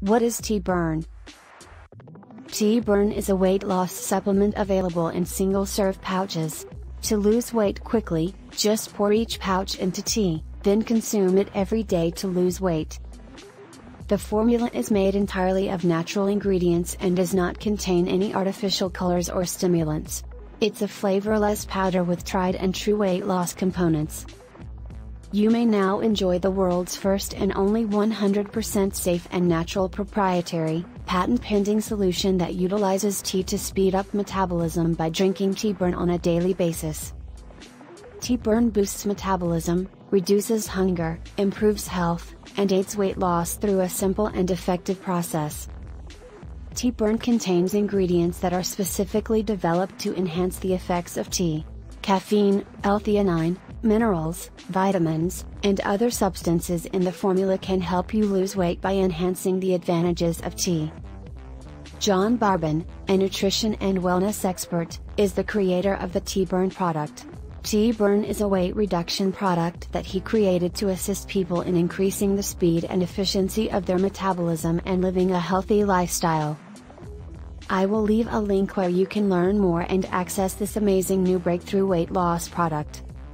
What is Tea Burn? T-Burn is a weight loss supplement available in single-serve pouches. To lose weight quickly, just pour each pouch into tea, then consume it every day to lose weight. The formula is made entirely of natural ingredients and does not contain any artificial colors or stimulants. It's a flavorless powder with tried and true weight loss components. You may now enjoy the world's first and only 100% safe and natural proprietary, patent pending solution that utilizes tea to speed up metabolism by drinking Tea Burn on a daily basis. Tea Burn boosts metabolism, reduces hunger, improves health, and aids weight loss through a simple and effective process. Tea Burn contains ingredients that are specifically developed to enhance the effects of tea. Caffeine, L-theanine, minerals, vitamins, and other substances in the formula can help you lose weight by enhancing the advantages of tea. John Barban, a nutrition and wellness expert, is the creator of the Tea Burn product. Tea Burn is a weight reduction product that he created to assist people in increasing the speed and efficiency of their metabolism and living a healthy lifestyle. I will leave a link where you can learn more and access this amazing new breakthrough weight loss product.